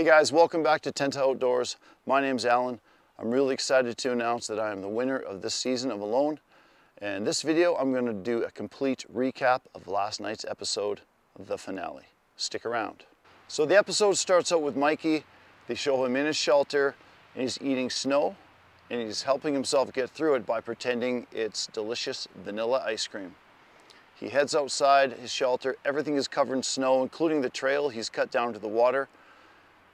Hey guys, welcome back to Tenta Outdoors. My name's Alan. I'm really excited to announce that I am the winner of this season of Alone. And this video, I'm gonna do a complete recap of last night's episode, the finale. Stick around. So the episode starts out with Mikey. They show him in his shelter and he's eating snow and he's helping himself get through it by pretending it's delicious vanilla ice cream. He heads outside his shelter. Everything is covered in snow, including the trail he's cut down to the water.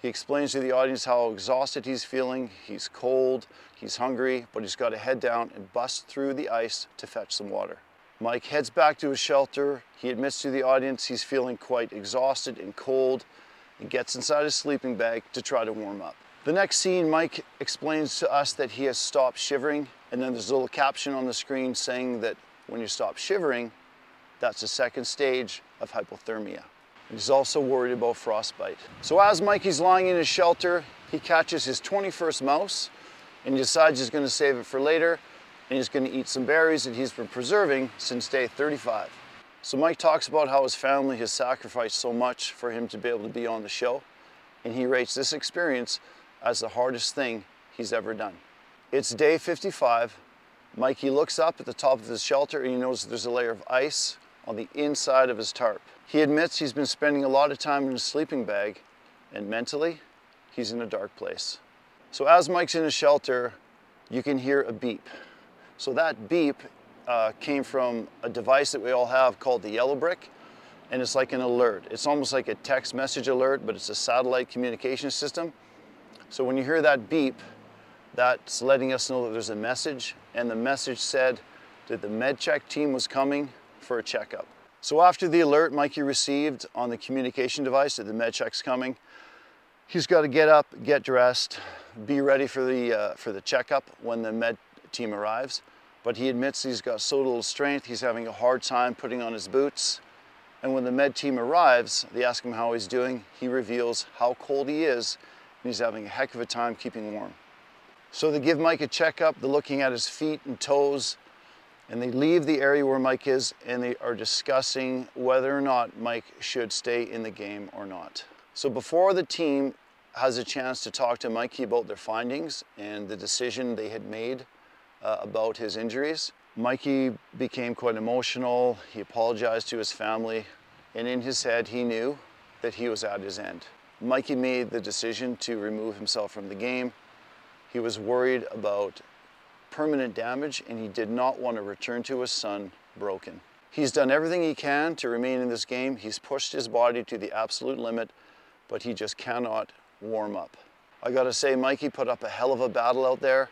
He explains to the audience how exhausted he's feeling. He's cold, he's hungry, but he's got to head down and bust through the ice to fetch some water. Mike heads back to his shelter. He admits to the audience he's feeling quite exhausted and cold and gets inside his sleeping bag to try to warm up. The next scene, Mike explains to us that he has stopped shivering, and then there's a little caption on the screen saying that when you stop shivering, that's the second stage of hypothermia. He's also worried about frostbite. So as Mikey's lying in his shelter, he catches his 21st mouse and he decides he's gonna save it for later and he's gonna eat some berries that he's been preserving since day 35. So Mike talks about how his family has sacrificed so much for him to be able to be on the show and he rates this experience as the hardest thing he's ever done. It's day 55. Mikey looks up at the top of his shelter and he knows there's a layer of ice on the inside of his tarp. He admits he's been spending a lot of time in his sleeping bag and mentally, he's in a dark place. So as Mike's in his shelter, you can hear a beep. So that beep uh, came from a device that we all have called the yellow brick, and it's like an alert. It's almost like a text message alert, but it's a satellite communication system. So when you hear that beep, that's letting us know that there's a message, and the message said that the MedCheck team was coming for a checkup. So after the alert Mikey received on the communication device that the med check's coming, he's got to get up, get dressed, be ready for the, uh, for the checkup when the med team arrives. But he admits he's got so little strength, he's having a hard time putting on his boots. And when the med team arrives, they ask him how he's doing. He reveals how cold he is, and he's having a heck of a time keeping warm. So they give Mike a checkup. They're looking at his feet and toes, and they leave the area where Mike is and they are discussing whether or not Mike should stay in the game or not. So before the team has a chance to talk to Mikey about their findings and the decision they had made uh, about his injuries, Mikey became quite emotional. He apologized to his family and in his head he knew that he was at his end. Mikey made the decision to remove himself from the game. He was worried about permanent damage and he did not want to return to his son broken. He's done everything he can to remain in this game. He's pushed his body to the absolute limit, but he just cannot warm up. I gotta say, Mikey put up a hell of a battle out there.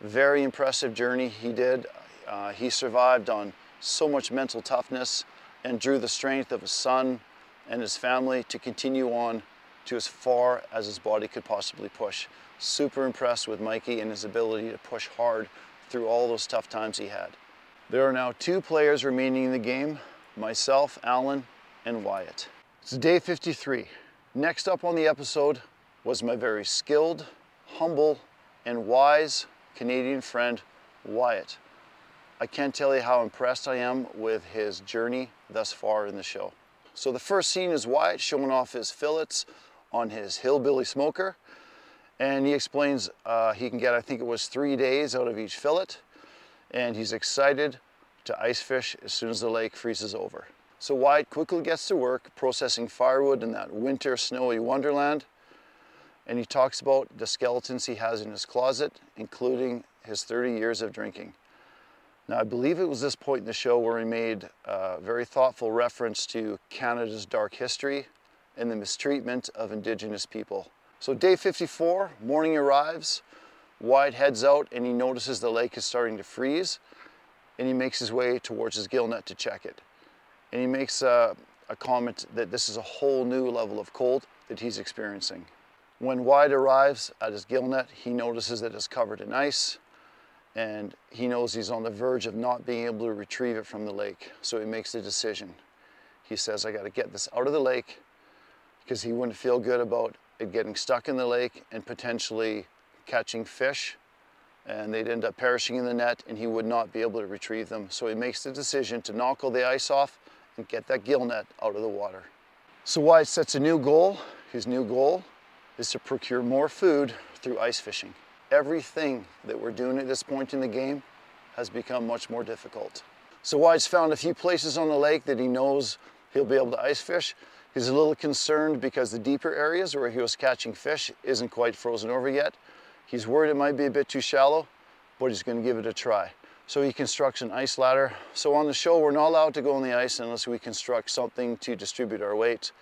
Very impressive journey he did. Uh, he survived on so much mental toughness and drew the strength of his son and his family to continue on to as far as his body could possibly push super impressed with Mikey and his ability to push hard through all those tough times he had. There are now two players remaining in the game, myself, Alan, and Wyatt. It's day 53. Next up on the episode was my very skilled, humble, and wise Canadian friend, Wyatt. I can't tell you how impressed I am with his journey thus far in the show. So the first scene is Wyatt showing off his fillets on his hillbilly smoker and he explains uh, he can get, I think it was three days out of each fillet. And he's excited to ice fish as soon as the lake freezes over. So Wyatt quickly gets to work processing firewood in that winter snowy wonderland. And he talks about the skeletons he has in his closet, including his 30 years of drinking. Now, I believe it was this point in the show where he made a very thoughtful reference to Canada's dark history and the mistreatment of Indigenous people. So day 54, morning arrives, Wyatt heads out and he notices the lake is starting to freeze and he makes his way towards his gill net to check it. And he makes a, a comment that this is a whole new level of cold that he's experiencing. When Wyatt arrives at his gill net, he notices that it's covered in ice and he knows he's on the verge of not being able to retrieve it from the lake. So he makes the decision. He says, I gotta get this out of the lake because he wouldn't feel good about it getting stuck in the lake and potentially catching fish and they'd end up perishing in the net and he would not be able to retrieve them. So he makes the decision to knock the ice off and get that gill net out of the water. So Wyatt sets a new goal. His new goal is to procure more food through ice fishing. Everything that we're doing at this point in the game has become much more difficult. So Wyatt's found a few places on the lake that he knows he'll be able to ice fish. He's a little concerned because the deeper areas where he was catching fish isn't quite frozen over yet. He's worried it might be a bit too shallow, but he's gonna give it a try. So he constructs an ice ladder. So on the show, we're not allowed to go on the ice unless we construct something to distribute our weight.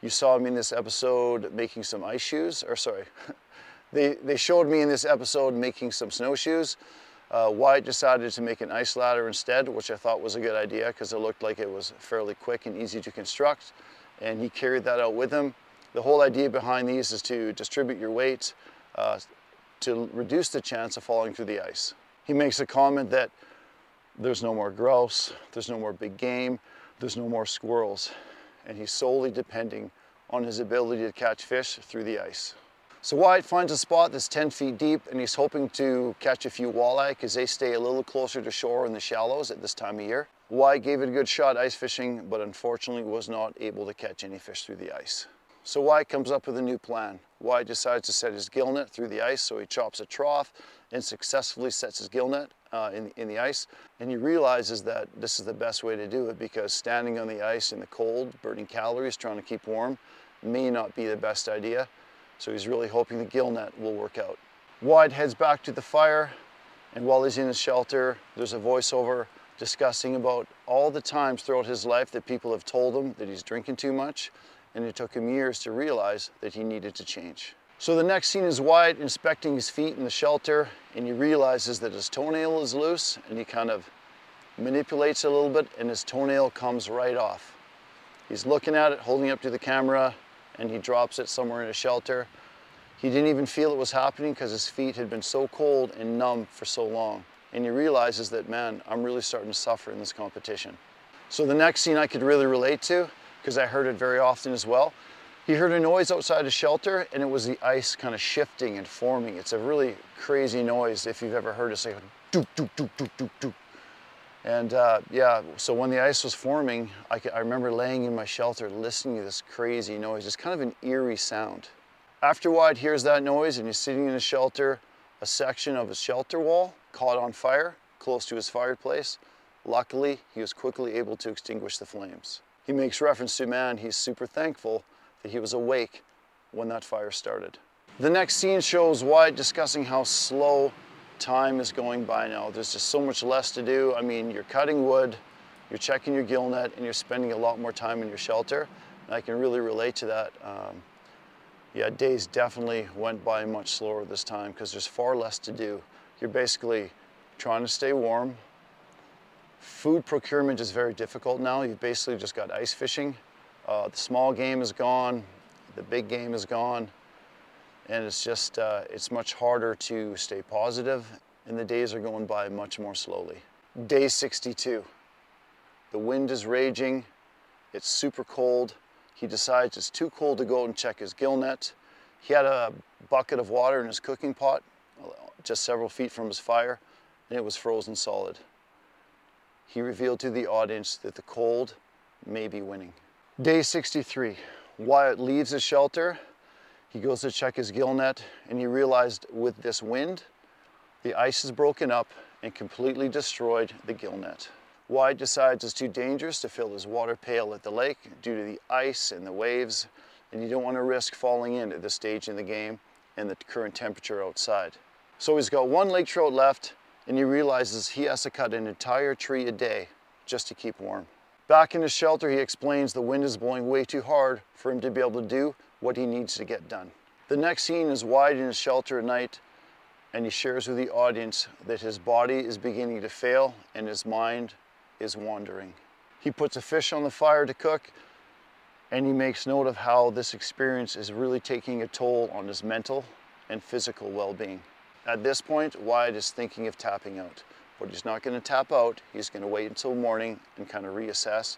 You saw me in this episode making some ice shoes, or sorry, they, they showed me in this episode making some snowshoes. Uh, Wyatt decided to make an ice ladder instead, which I thought was a good idea because it looked like it was fairly quick and easy to construct. And he carried that out with him. The whole idea behind these is to distribute your weight uh, to reduce the chance of falling through the ice. He makes a comment that there's no more grouse, there's no more big game, there's no more squirrels, and he's solely depending on his ability to catch fish through the ice. So Wyatt finds a spot that's 10 feet deep and he's hoping to catch a few walleye because they stay a little closer to shore in the shallows at this time of year. Wyatt gave it a good shot ice fishing, but unfortunately was not able to catch any fish through the ice. So Wyatt comes up with a new plan. Wyatt decides to set his gill net through the ice, so he chops a trough and successfully sets his gill net uh, in, in the ice. And he realizes that this is the best way to do it because standing on the ice in the cold, burning calories, trying to keep warm, may not be the best idea. So he's really hoping the gill net will work out. Wyatt heads back to the fire, and while he's in his shelter, there's a voiceover discussing about all the times throughout his life that people have told him that he's drinking too much, and it took him years to realize that he needed to change. So the next scene is Wyatt inspecting his feet in the shelter, and he realizes that his toenail is loose, and he kind of manipulates a little bit, and his toenail comes right off. He's looking at it, holding it up to the camera, and he drops it somewhere in a shelter. He didn't even feel it was happening because his feet had been so cold and numb for so long. And he realizes that, man, I'm really starting to suffer in this competition. So the next scene I could really relate to, because I heard it very often as well, he heard a noise outside his shelter and it was the ice kind of shifting and forming. It's a really crazy noise if you've ever heard it say doop, doop, doop, doop, doop, doop. And uh, yeah, so when the ice was forming, I, I remember laying in my shelter listening to this crazy noise. It's kind of an eerie sound. After Wyatt hears that noise and he's sitting in his shelter, a section of his shelter wall caught on fire close to his fireplace. Luckily, he was quickly able to extinguish the flames. He makes reference to, man, he's super thankful that he was awake when that fire started. The next scene shows Wyatt discussing how slow time is going by now. There's just so much less to do. I mean, you're cutting wood, you're checking your gill net, and you're spending a lot more time in your shelter. And I can really relate to that. Um, yeah, days definitely went by much slower this time because there's far less to do. You're basically trying to stay warm. Food procurement is very difficult now. You've basically just got ice fishing. Uh, the small game is gone, the big game is gone and it's just, uh, it's much harder to stay positive and the days are going by much more slowly. Day 62. The wind is raging, it's super cold. He decides it's too cold to go and check his gill net. He had a bucket of water in his cooking pot, just several feet from his fire, and it was frozen solid. He revealed to the audience that the cold may be winning. Day 63. Wyatt leaves his shelter he goes to check his gill net and he realized with this wind, the ice is broken up and completely destroyed the gill net. Wyatt decides it's too dangerous to fill his water pail at the lake due to the ice and the waves, and you don't want to risk falling in at this stage in the game and the current temperature outside. So he's got one lake trout left and he realizes he has to cut an entire tree a day just to keep warm. Back in his shelter, he explains the wind is blowing way too hard for him to be able to do what he needs to get done. The next scene is Wyatt in his shelter at night and he shares with the audience that his body is beginning to fail and his mind is wandering. He puts a fish on the fire to cook and he makes note of how this experience is really taking a toll on his mental and physical well-being. At this point, Wyatt is thinking of tapping out, but he's not gonna tap out. He's gonna wait until morning and kind of reassess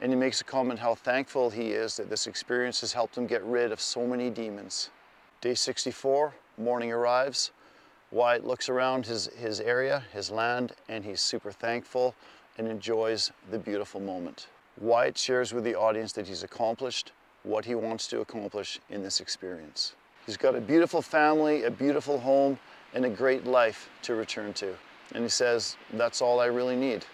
and he makes a comment how thankful he is that this experience has helped him get rid of so many demons. Day 64, morning arrives. Wyatt looks around his, his area, his land, and he's super thankful and enjoys the beautiful moment. Wyatt shares with the audience that he's accomplished what he wants to accomplish in this experience. He's got a beautiful family, a beautiful home, and a great life to return to. And he says, that's all I really need.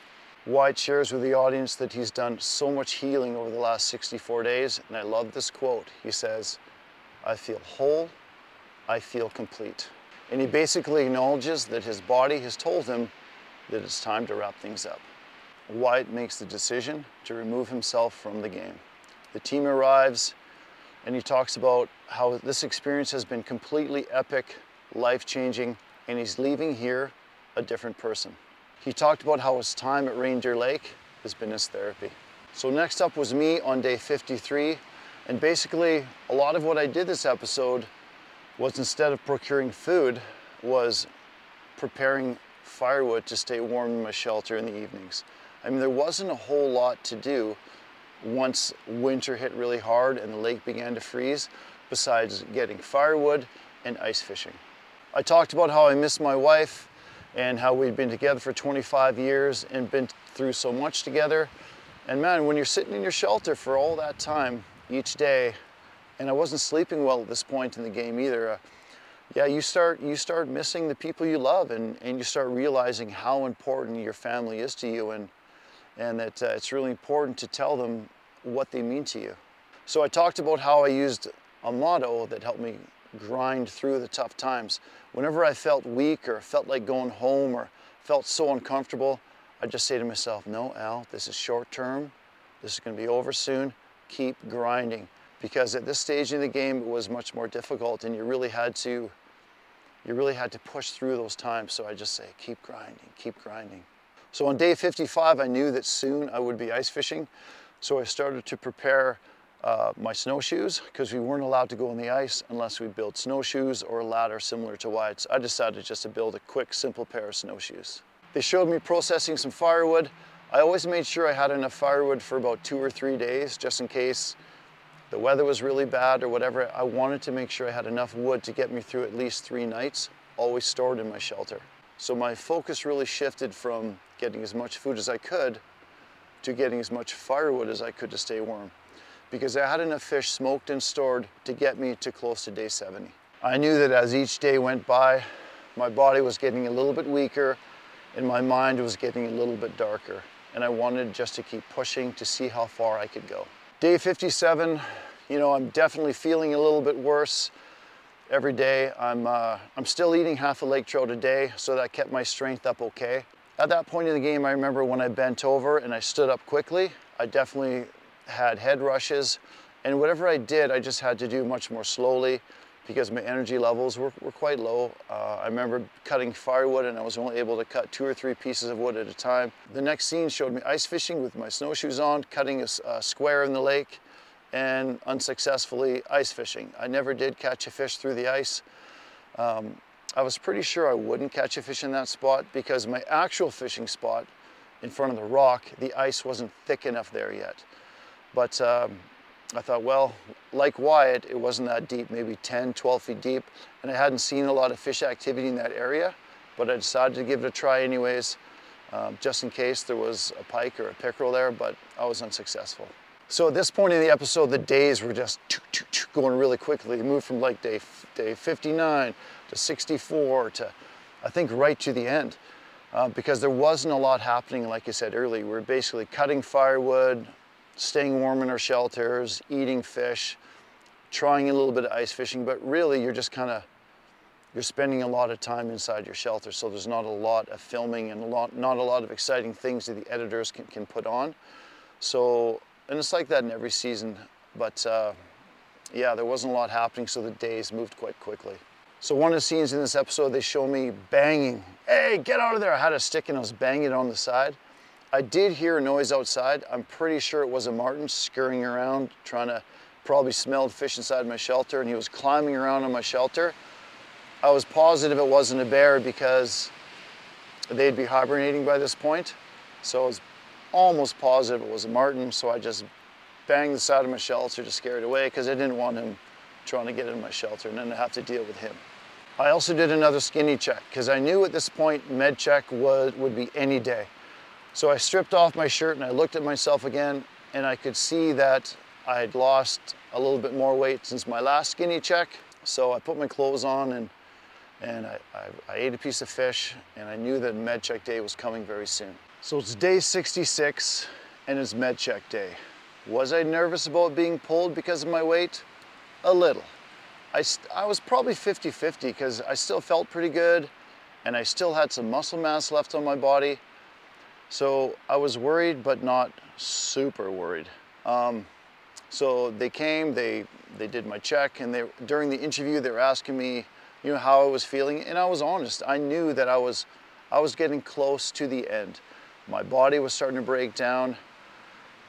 Wyatt shares with the audience that he's done so much healing over the last 64 days, and I love this quote. He says, I feel whole, I feel complete. And he basically acknowledges that his body has told him that it's time to wrap things up. Wyatt makes the decision to remove himself from the game. The team arrives, and he talks about how this experience has been completely epic, life-changing, and he's leaving here a different person. He talked about how his time at Reindeer Lake has been his therapy. So next up was me on day 53, and basically a lot of what I did this episode was instead of procuring food, was preparing firewood to stay warm in my shelter in the evenings. I mean, there wasn't a whole lot to do once winter hit really hard and the lake began to freeze, besides getting firewood and ice fishing. I talked about how I miss my wife and how we'd been together for 25 years and been through so much together. And man, when you're sitting in your shelter for all that time each day, and I wasn't sleeping well at this point in the game either, uh, yeah, you start, you start missing the people you love and, and you start realizing how important your family is to you and, and that uh, it's really important to tell them what they mean to you. So I talked about how I used a motto that helped me grind through the tough times. Whenever I felt weak or felt like going home or felt so uncomfortable, I just say to myself, no, Al, this is short term. This is going to be over soon. Keep grinding. Because at this stage in the game, it was much more difficult and you really had to, you really had to push through those times. So I just say, keep grinding, keep grinding. So on day 55, I knew that soon I would be ice fishing. So I started to prepare uh, my snowshoes because we weren't allowed to go on the ice unless we built snowshoes or a ladder similar to Wyatt's. I decided just to build a quick, simple pair of snowshoes. They showed me processing some firewood. I always made sure I had enough firewood for about two or three days just in case the weather was really bad or whatever. I wanted to make sure I had enough wood to get me through at least three nights, always stored in my shelter. So my focus really shifted from getting as much food as I could to getting as much firewood as I could to stay warm because I had enough fish smoked and stored to get me to close to day 70. I knew that as each day went by, my body was getting a little bit weaker and my mind was getting a little bit darker. And I wanted just to keep pushing to see how far I could go. Day 57, you know, I'm definitely feeling a little bit worse every day. I'm, uh, I'm still eating half a lake trout a day, so that kept my strength up okay. At that point in the game, I remember when I bent over and I stood up quickly, I definitely had head rushes. And whatever I did, I just had to do much more slowly because my energy levels were, were quite low. Uh, I remember cutting firewood and I was only able to cut two or three pieces of wood at a time. The next scene showed me ice fishing with my snowshoes on, cutting a, a square in the lake and unsuccessfully ice fishing. I never did catch a fish through the ice. Um, I was pretty sure I wouldn't catch a fish in that spot because my actual fishing spot in front of the rock, the ice wasn't thick enough there yet. But um, I thought, well, like Wyatt, it wasn't that deep, maybe 10, 12 feet deep, and I hadn't seen a lot of fish activity in that area, but I decided to give it a try anyways, um, just in case there was a pike or a pickerel there, but I was unsuccessful. So at this point in the episode, the days were just going really quickly. We moved from like day, day 59 to 64 to, I think, right to the end. Uh, because there wasn't a lot happening, like I said earlier. We are basically cutting firewood, staying warm in our shelters, eating fish, trying a little bit of ice fishing, but really you're just kind of, you're spending a lot of time inside your shelter, so there's not a lot of filming and a lot, not a lot of exciting things that the editors can, can put on. So, and it's like that in every season, but uh, yeah, there wasn't a lot happening, so the days moved quite quickly. So one of the scenes in this episode, they show me banging. Hey, get out of there. I had a stick and I was banging it on the side. I did hear a noise outside. I'm pretty sure it was a marten scurrying around, trying to probably smelled fish inside my shelter and he was climbing around on my shelter. I was positive it wasn't a bear because they'd be hibernating by this point. So I was almost positive it was a marten, So I just banged the side of my shelter to scare it away because I didn't want him trying to get in my shelter and then I have to deal with him. I also did another skinny check because I knew at this point med check would, would be any day. So I stripped off my shirt and I looked at myself again and I could see that I had lost a little bit more weight since my last skinny check. So I put my clothes on and, and I, I, I ate a piece of fish and I knew that med check day was coming very soon. So it's day 66 and it's med check day. Was I nervous about being pulled because of my weight? A little. I, I was probably 50-50 because I still felt pretty good and I still had some muscle mass left on my body. So I was worried, but not super worried. Um, so they came, they, they did my check, and they, during the interview, they were asking me, you know, how I was feeling, and I was honest. I knew that I was, I was getting close to the end. My body was starting to break down.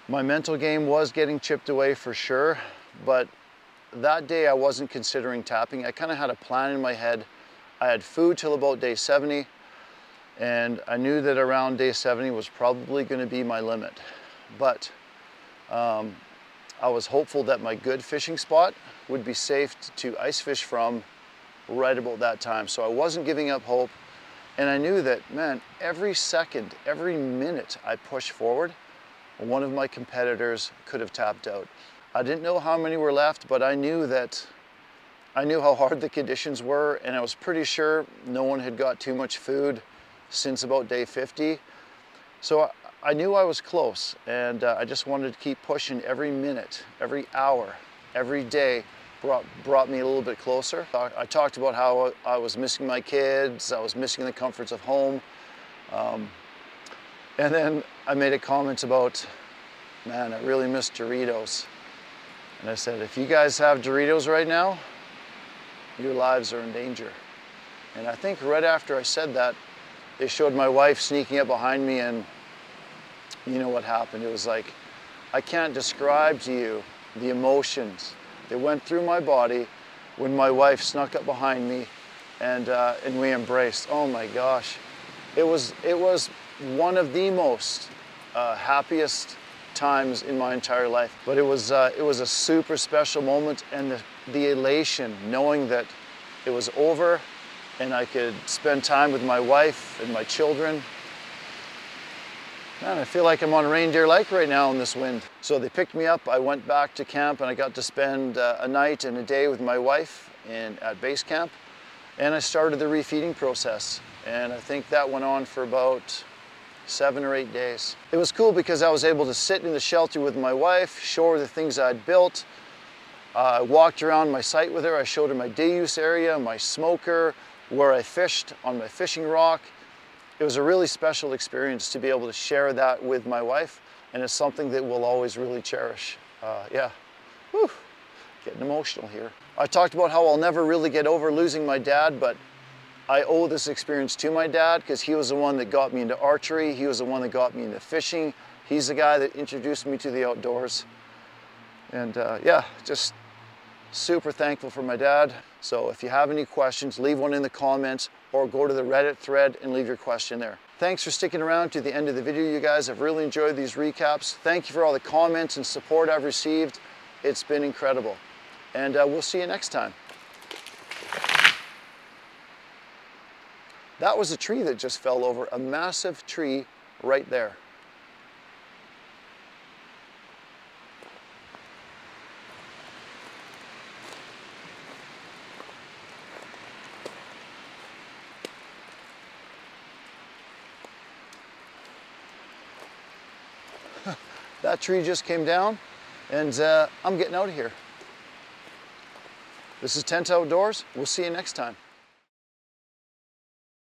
My mental game was getting chipped away for sure, but that day I wasn't considering tapping. I kind of had a plan in my head. I had food till about day 70, and I knew that around day 70 was probably going to be my limit. But um, I was hopeful that my good fishing spot would be safe to ice fish from right about that time. So I wasn't giving up hope. And I knew that, man, every second, every minute I pushed forward, one of my competitors could have tapped out. I didn't know how many were left, but I knew that I knew how hard the conditions were, and I was pretty sure no one had got too much food since about day 50. So I, I knew I was close, and uh, I just wanted to keep pushing every minute, every hour, every day brought, brought me a little bit closer. I, I talked about how I was missing my kids, I was missing the comforts of home. Um, and then I made a comment about, man, I really miss Doritos. And I said, if you guys have Doritos right now, your lives are in danger. And I think right after I said that, they showed my wife sneaking up behind me and you know what happened. It was like, I can't describe to you the emotions that went through my body when my wife snuck up behind me and, uh, and we embraced. Oh my gosh. It was, it was one of the most uh, happiest times in my entire life. But it was, uh, it was a super special moment and the, the elation knowing that it was over and I could spend time with my wife and my children. Man, I feel like I'm on Reindeer Lake right now in this wind. So they picked me up, I went back to camp and I got to spend uh, a night and a day with my wife in, at base camp. And I started the refeeding process. And I think that went on for about seven or eight days. It was cool because I was able to sit in the shelter with my wife, show her the things I'd built. Uh, I walked around my site with her. I showed her my day use area, my smoker, where I fished on my fishing rock. It was a really special experience to be able to share that with my wife and it's something that we'll always really cherish. Uh, yeah, Whew. getting emotional here. I talked about how I'll never really get over losing my dad, but I owe this experience to my dad because he was the one that got me into archery. He was the one that got me into fishing. He's the guy that introduced me to the outdoors. And uh, yeah, just super thankful for my dad. So if you have any questions, leave one in the comments or go to the Reddit thread and leave your question there. Thanks for sticking around to the end of the video, you guys. I've really enjoyed these recaps. Thank you for all the comments and support I've received. It's been incredible. And uh, we'll see you next time. That was a tree that just fell over, a massive tree right there. Tree just came down and uh, I'm getting out of here. This is Tenta Outdoors. We'll see you next time.